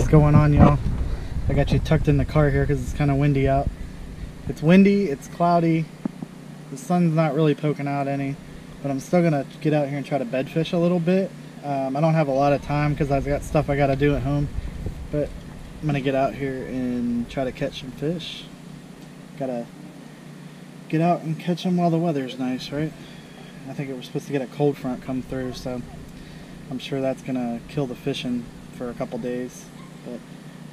is going on, y'all. I got you tucked in the car here because it's kind of windy out. It's windy, it's cloudy, the sun's not really poking out any, but I'm still gonna get out here and try to bed fish a little bit. Um, I don't have a lot of time because I've got stuff I gotta do at home, but I'm gonna get out here and try to catch some fish. Gotta get out and catch them while the weather's nice, right? I think it was supposed to get a cold front come through, so I'm sure that's gonna kill the fishing for a couple days. But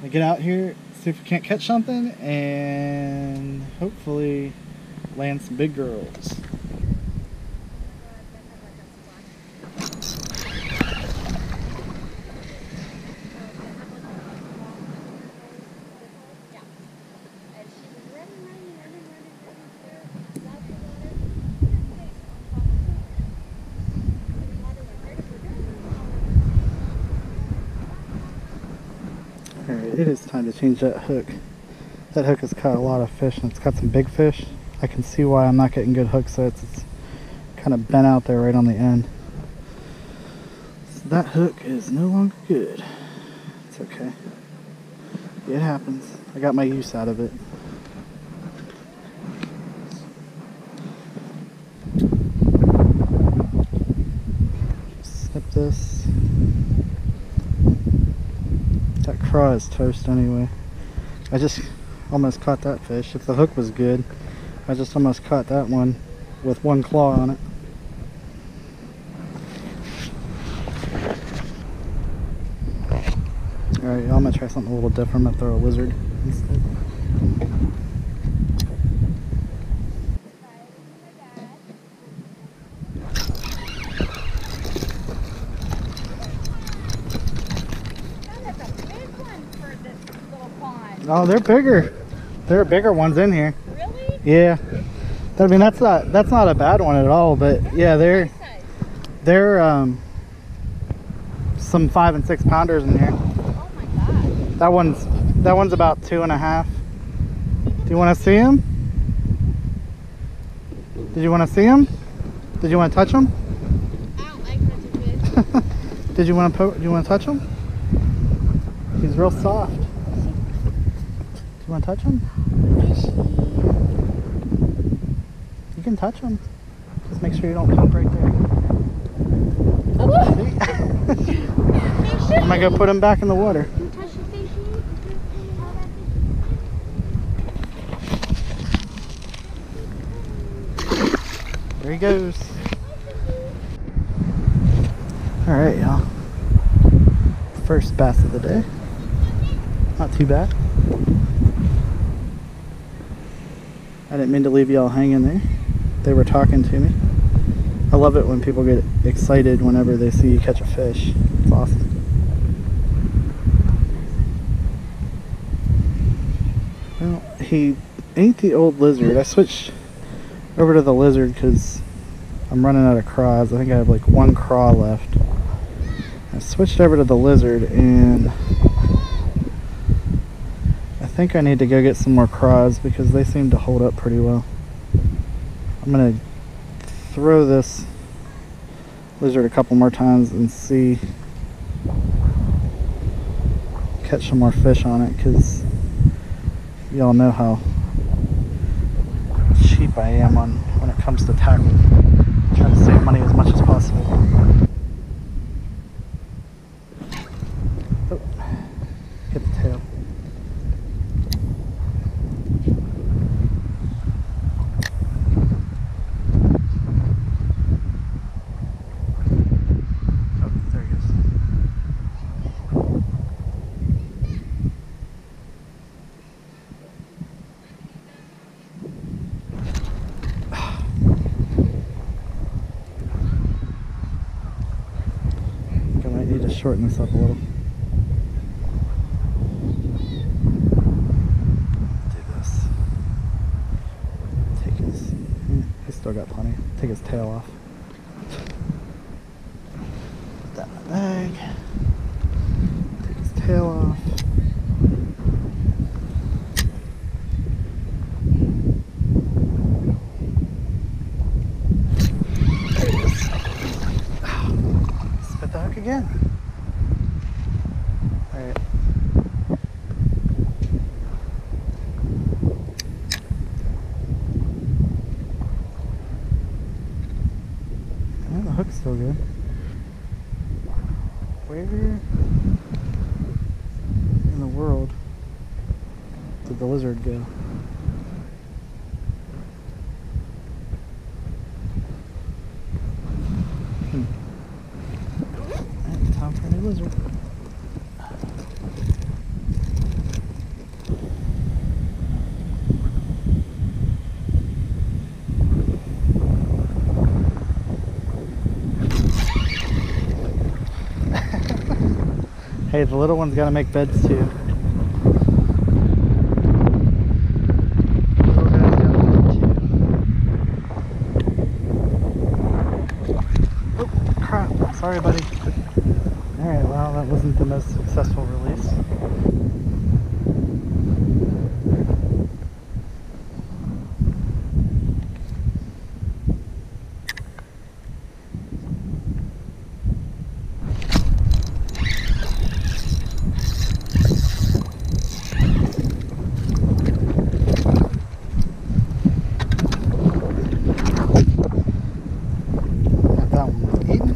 gonna get out here, see if we can't catch something, and hopefully land some big girls. Alright, it is time to change that hook. That hook has caught a lot of fish and it's got some big fish. I can see why I'm not getting good hook sets. It's kind of bent out there right on the end. So that hook is no longer good. It's okay. It happens. I got my use out of it. Snip this. That craw is toast anyway. I just almost caught that fish. If the hook was good, I just almost caught that one with one claw on it. Alright, I'm gonna try something a little different. I'm gonna throw a lizard instead. That's a big one for this little Oh, they're bigger. There are bigger ones in here. Really? Yeah. I mean, that's not that's not a bad one at all. But yeah, they're they're um some five and six pounders in here. Oh my god. That one's that one's about two and a half. Do you want to see him? Did you want to see him? Did you want to touch him? I don't like touching fish. Did you want to poke? Do you want to touch him? He's real soft. Do you want to touch him? You can touch him. Just make sure you don't pop right there. See? I'm gonna go put him back in the water. You touch the fishy? There he goes. Alright, y'all. First bass of the day. Not too bad. I didn't mean to leave y'all hanging there. They were talking to me. I love it when people get excited whenever they see you catch a fish. It's awesome. Well, he ate the old lizard. I switched over to the lizard because I'm running out of craws. I think I have like one craw left. I switched over to the lizard and think I need to go get some more craws because they seem to hold up pretty well. I'm gonna throw this lizard a couple more times and see catch some more fish on it because y'all know how cheap I am on when it comes to tackle. Trying to save money as much as possible. Oh, hit the tail. Oh, there he goes. think I might need to shorten this up a little. Do this. Take his. hmm, He's still got plenty. Take his tail off. Put that in the bag. Take his tail off. The hook's still good. Where in the world did the lizard go? Hmm. Time for a new lizard. Hey, the little one's gotta make beds too. Oh, crap. Sorry, buddy. Alright, well, that wasn't the most successful release. Thought that one was eaten.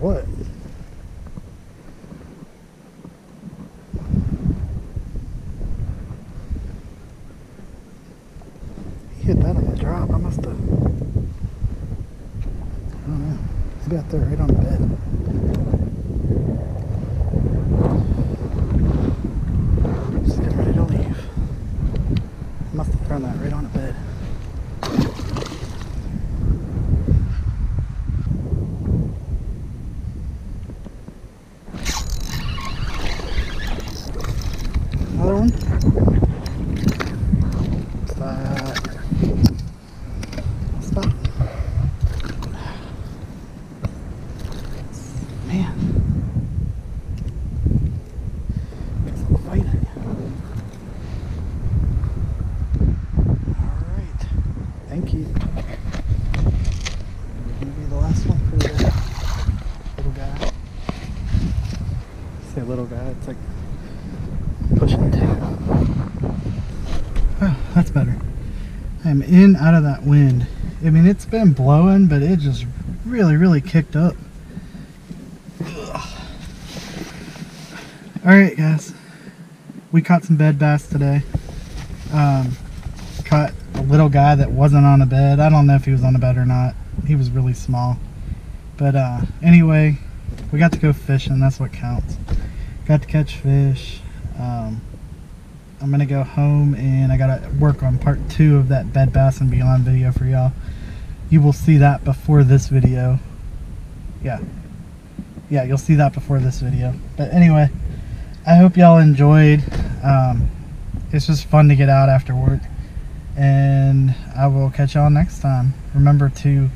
What? He hit that on the drop. I must have. I don't know. He's got there right on the bed. Just getting ready to leave. Must have thrown that right on the bed. Another one? What's that? What's that? Man. Guess I'll fight it. Alright. Thank you. Gonna be the last one for the little guy. Say little guy, it's like pushing two. Oh, that's better. I'm in out of that wind. I mean, it's been blowing, but it just really, really kicked up. All right, guys. We caught some bed bass today. Um, caught a little guy that wasn't on a bed. I don't know if he was on a bed or not. He was really small. But uh, anyway, we got to go fishing. That's what counts. Got to catch fish. Um, I'm gonna go home and I gotta work on part two of that bed bass and beyond video for y'all. You will see that before this video. Yeah. Yeah, you'll see that before this video. But anyway, I hope y'all enjoyed. Um, it's just fun to get out after work. And I will catch y'all next time. Remember to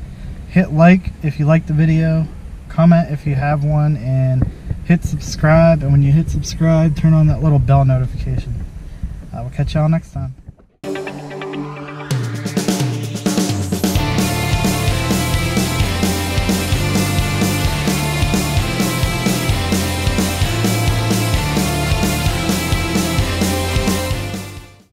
hit like if you like the video, comment if you have one, and hit subscribe. And when you hit subscribe, turn on that little bell notification. I will catch y'all next time.